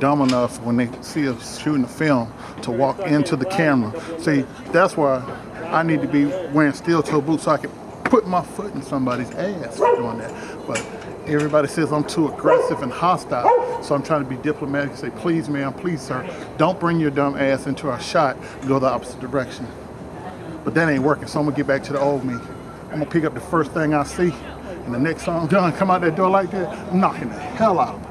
dumb enough when they see us shooting a film to walk into the camera. See, that's why I need to be wearing steel toe boots so I can put my foot in somebody's ass doing that. But everybody says I'm too aggressive and hostile, so I'm trying to be diplomatic and say, please, ma'am, please, sir, don't bring your dumb ass into our shot. Go the opposite direction. But that ain't working, so I'm gonna get back to the old me. I'm gonna pick up the first thing I see, and the next time I'm done, come out that door like that, I'm knocking the hell out. of